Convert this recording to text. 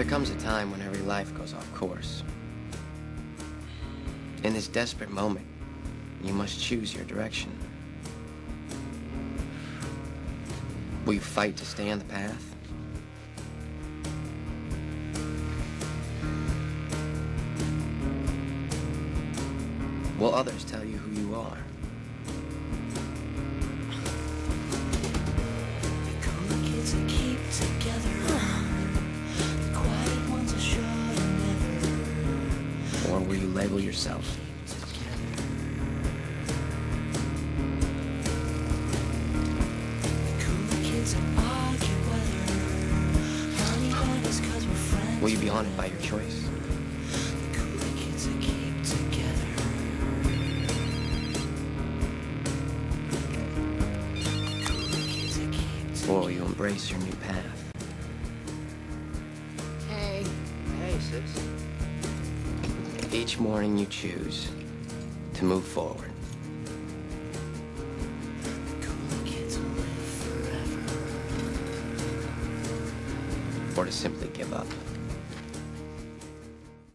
There comes a time when every life goes off course. In this desperate moment, you must choose your direction. Will you fight to stay on the path? Will others tell you who you are? The cool kids money matters 'cause we're friends. Will you be haunted by your choice? The cool kids that keep together. Cool kids that keep Or will you embrace your new path? Hey. Hey, sis. Each morning you choose to move forward. Or to simply give up.